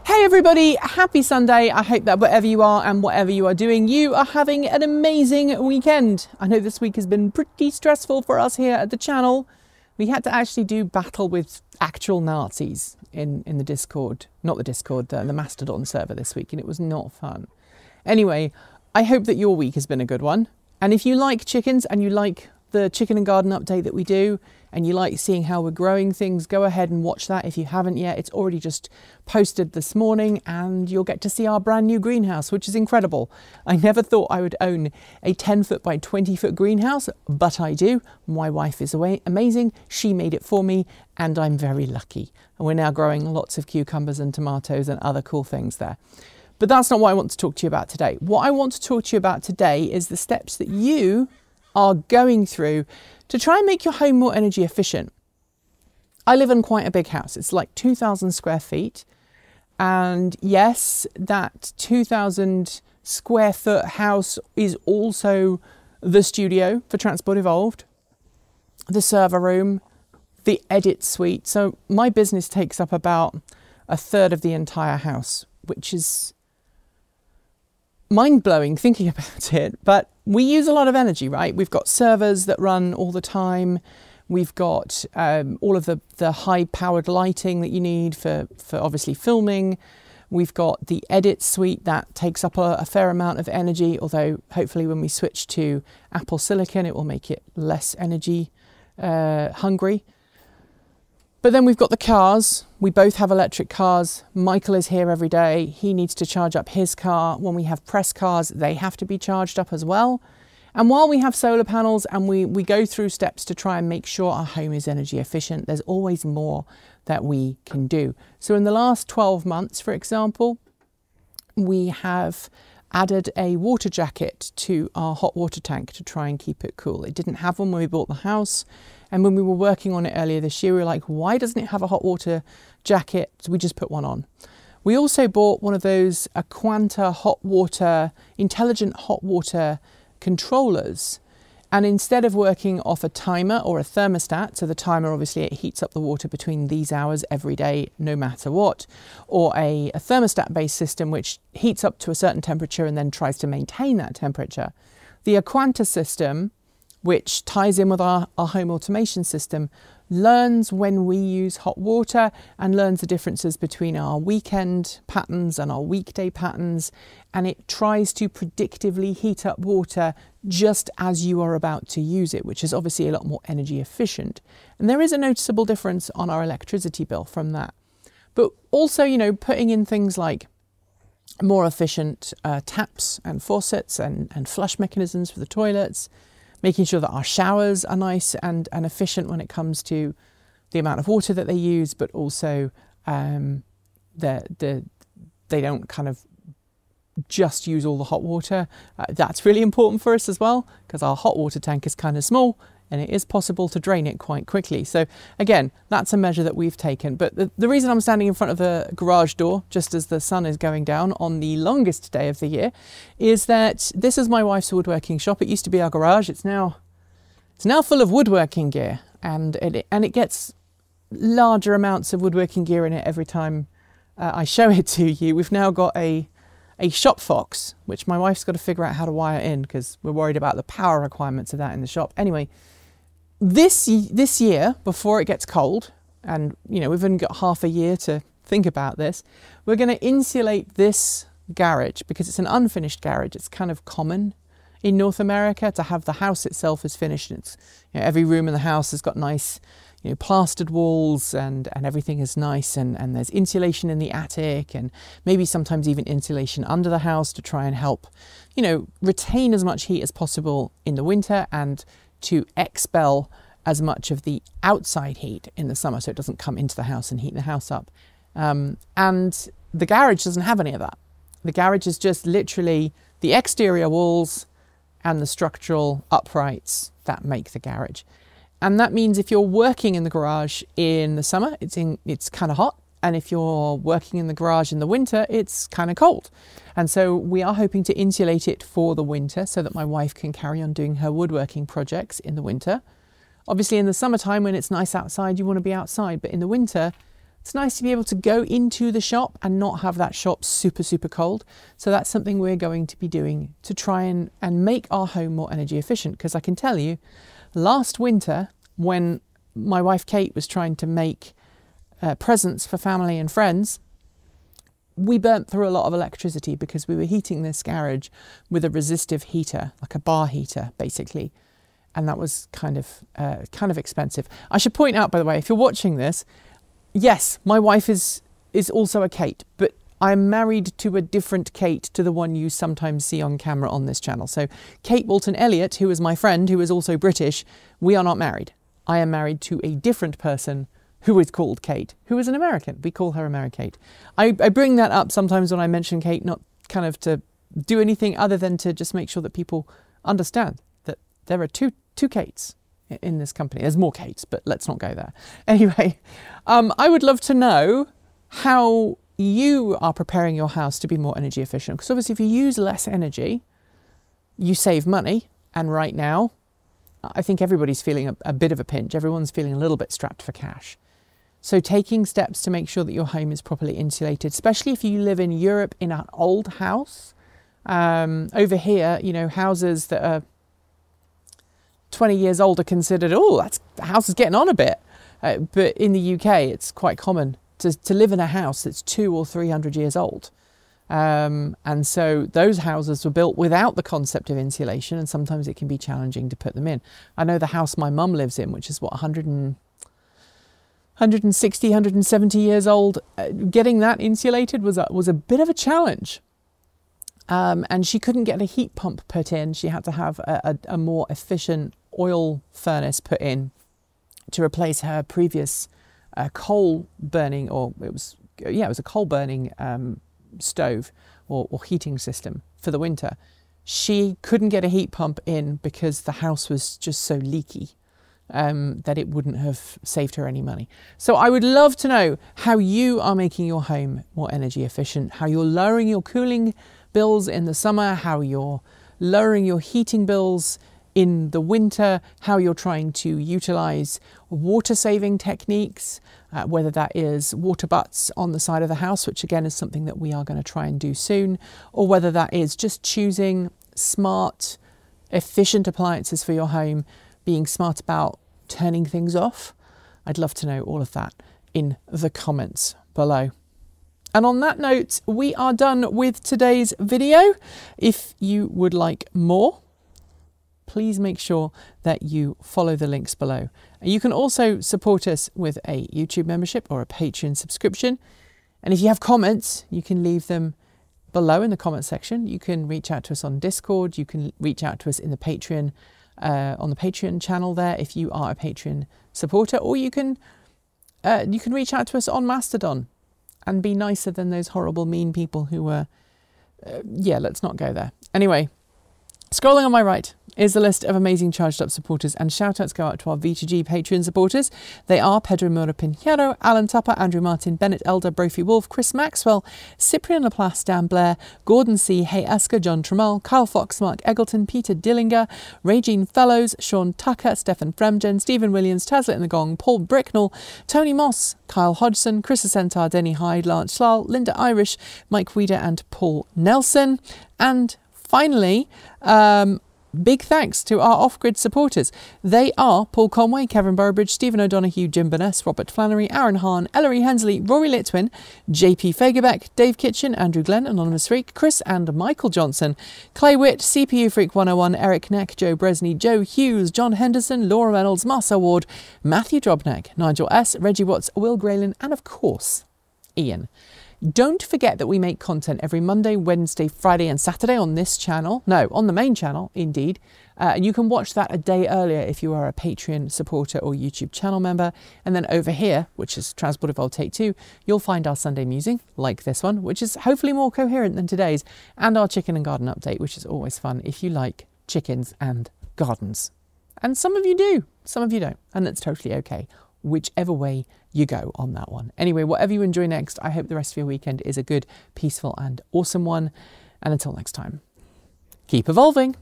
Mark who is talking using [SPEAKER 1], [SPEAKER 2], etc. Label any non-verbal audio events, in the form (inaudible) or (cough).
[SPEAKER 1] Hey everybody, happy Sunday. I hope that wherever you are and whatever you are doing, you are having an amazing weekend. I know this week has been pretty stressful for us here at the channel. We had to actually do battle with actual Nazis in, in the Discord, not the Discord, the, the Mastodon server this week, and it was not fun. Anyway, I hope that your week has been a good one. And if you like chickens and you like the chicken and garden update that we do and you like seeing how we're growing things, go ahead and watch that if you haven't yet. It's already just posted this morning and you'll get to see our brand new greenhouse, which is incredible. I never thought I would own a 10 foot by 20 foot greenhouse, but I do. My wife is away, amazing. She made it for me and I'm very lucky. And we're now growing lots of cucumbers and tomatoes and other cool things there. But that's not what I want to talk to you about today. What I want to talk to you about today is the steps that you are going through to try and make your home more energy efficient. I live in quite a big house, it's like 2,000 square feet. And yes, that 2,000 square foot house is also the studio for Transport Evolved, the server room, the edit suite. So my business takes up about a third of the entire house, which is mind blowing thinking (laughs) about it, but we use a lot of energy, right? We've got servers that run all the time. We've got um, all of the, the high powered lighting that you need for, for obviously filming. We've got the edit suite that takes up a, a, fair amount of energy, although hopefully when we switch to Apple Silicon, it will make it less energy uh, hungry. But then we've got the cars. We both have electric cars. Michael is here every day. He needs to charge up his car. When we have press cars, they have to be charged up as well. And while we have solar panels and we, we go through steps to try and make sure our home is energy efficient, there's always more that we can do. So in the last 12 months, for example, we have added a water jacket to our hot water tank to try and keep it cool. It didn't have one when we bought the house. And when we were working on it earlier this year, we were like, why doesn't it have a hot water jacket? So we just put one on. We also bought one of those Aquanta hot water, intelligent hot water controllers. And instead of working off a timer or a thermostat, so the timer obviously it heats up the water between these hours every day, no matter what, or a, a thermostat based system which heats up to a certain temperature and then tries to maintain that temperature, the Aquanta system which ties in with our, our home automation system, learns when we use hot water and learns the differences between our weekend patterns and our weekday patterns. And it tries to predictively heat up water just as you are about to use it, which is obviously a lot more energy efficient. And there is a noticeable difference on our electricity bill from that. But also, you know, putting in things like more efficient uh, taps and faucets and, and flush mechanisms for the toilets, making sure that our showers are nice and, and efficient when it comes to the amount of water that they use, but also um, the, the, they don't kind of just use all the hot water. Uh, that's really important for us as well because our hot water tank is kind of small and it is possible to drain it quite quickly. So again, that's a measure that we've taken. But the, the reason I'm standing in front of the garage door, just as the sun is going down on the longest day of the year, is that this is my wife's woodworking shop. It used to be our garage. It's now, it's now full of woodworking gear and it, and it gets larger amounts of woodworking gear in it every time uh, I show (laughs) it to you. We've now got a a shop fox, which my wife's got to figure out how to wire in because we're worried about the power requirements of that in the shop. Anyway, this this year before it gets cold and you know we've only got half a year to think about this we're going to insulate this garage because it's an unfinished garage. It's kind of common in North America to have the house itself is finished. It's you know, every room in the house has got nice you know plastered walls and and everything is nice and and there's insulation in the attic and maybe sometimes even insulation under the house to try and help you know retain as much heat as possible in the winter and to expel as much of the outside heat in the summer so it doesn't come into the house and heat the house up. Um, and the garage doesn't have any of that. The garage is just literally the exterior walls and the structural uprights that make the garage. And that means if you're working in the garage in the summer, it's in it's kind of hot. And if you're working in the garage in the winter, it's kind of cold. And so we are hoping to insulate it for the winter so that my wife can carry on doing her woodworking projects in the winter. Obviously, in the summertime when it's nice outside, you want to be outside, but in the winter, It's nice to be able to go into the shop and not have that shop super, super cold. So that's something we're going to be doing to try and, and make our home more energy efficient. Because I can tell you, last winter, when my wife Kate was trying to make uh, presents for family and friends, we burnt through a lot of electricity because we were heating this garage with a resistive heater, like a bar heater, basically. And that was kind of uh, kind of expensive. I should point out, by the way, if you're watching this, yes, my wife is is also a Kate, but I'm married to a different Kate to the one you sometimes see on camera on this channel. So Kate Walton Elliott, who is my friend, who is also British, we are not married. I am married to a different person who is called Kate, who is an American. We call her American Kate. I, I bring that up sometimes when I mention Kate, not kind of to do anything other than to just make sure that people understand that there are two two Kates in this company. There's more Kates, but let's not go there. (laughs) Anyway, um, I would love to know how you are preparing your house to be more energy efficient. Because obviously, if you use less energy, you save money. And right now, I think everybody's feeling a, a bit of a pinch. Everyone's feeling a little bit strapped for cash. So, taking steps to make sure that your home is properly insulated, especially if you live in Europe in an old house. Um, over here, you know, houses that are 20 years old are considered, oh, that's, the house is getting on a bit. Uh, but in the UK, it's quite common to, to live in a house that's two or 300 years old. Um, and so those houses were built without the concept of insulation, and sometimes it can be challenging to put them in. I know the house my mum lives in, which is what 100 and, 160, 170 years old, uh, getting that insulated was a, was a bit of a challenge. Um, and she couldn't get a heat pump put in. She had to have a, a, a more efficient oil furnace put in to replace her previous uh, coal burning, or it was, yeah, it was a coal burning um, stove or, or heating system for the winter. She couldn't get a heat pump in because the house was just so leaky. Um, that it wouldn't have saved her any money. So I would love to know how you are making your home more energy efficient, how you're lowering your cooling bills in the summer, how you're lowering your heating bills in the winter, how you're trying to utilize water saving techniques, uh, whether that is water butts on the side of the house, which again is something that we are going to try and do soon, or whether that is just choosing smart, efficient appliances for your home, being smart about turning things off. I'd love to know all of that in the comments below. And on that note, we are done with today's video. If you would like more, please make sure that you follow the links below. You can also support us with a YouTube membership or a Patreon subscription. And if you have comments, you can leave them below in the comment section. You can reach out to us on Discord. You can reach out to us in the Patreon, uh, on the Patreon channel there if you are a Patreon supporter, or you can uh, you can reach out to us on Mastodon and be nicer than those horrible mean people who were. Uh, yeah, let's not go there. Anyway, scrolling on my right, is the list of amazing charged up supporters and shout outs go out to our V2G Patreon supporters. They are Pedro Mura Pinheiro, Alan Tupper, Andrew Martin, Bennett Elder, Brophy Wolf, Chris Maxwell, Cyprian Laplace, Dan Blair, Gordon C, Hey Asker, John Trammell, Kyle Fox, Mark Eggleton, Peter Dillinger, Regine Fellows, Sean Tucker, Stefan Fremgen, Stephen Williams, Taslet in the Gong, Paul Bricknell, Tony Moss, Kyle Hodgson, Chris Asentar, Denny Hyde, Lance Slal, Linda Irish, Mike Weeder and Paul Nelson. And finally, um, Big thanks to our off grid supporters. They are Paul Conway, Kevin Burbridge, Stephen O'Donoghue, Jim Burness, Robert Flannery, Aaron Hahn, Ellery Hensley, Rory Litwin, JP Fagerbeck, Dave Kitchen, Andrew Glenn, Anonymous Freak, Chris and Michael Johnson, Clay Witt, CPU Freak 101, Eric Neck, Joe Bresney, Joe Hughes, John Henderson, Laura Reynolds, Marcel Ward, Matthew Drobneck, Nigel S., Reggie Watts, Will Graylin, and of course, Ian. Don't forget that we make content every Monday, Wednesday, Friday, and Saturday on this channel. No, on the main channel, indeed. Uh, and you can watch that a day earlier if you are a Patreon supporter or YouTube channel member. And then over here, which is Transport Evolved Take 2, you'll find our Sunday musing, like this one, which is hopefully more coherent than today's, and our chicken and garden update, which is always fun if you like chickens and gardens. And some of you do, some of you don't, and that's totally okay whichever way you go on that one. Anyway, whatever you enjoy next, I hope the rest of your weekend is a good, peaceful, and awesome one. And until next time, keep evolving.